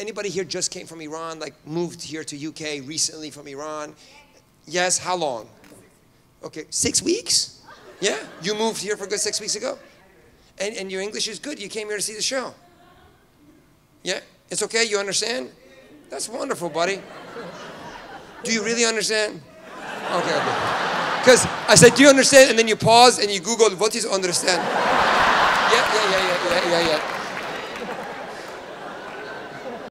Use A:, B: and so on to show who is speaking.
A: Anybody here just came from Iran, like moved here to UK recently from Iran? Yes, how long? Okay, six weeks? Yeah, you moved here for good six weeks ago? And, and your English is good, you came here to see the show. Yeah, it's okay, you understand? That's wonderful, buddy. Do you really understand? Okay, okay. Because I said, do you understand? And then you pause and you Google, what is understand? Yeah, yeah, yeah, yeah, yeah, yeah, yeah.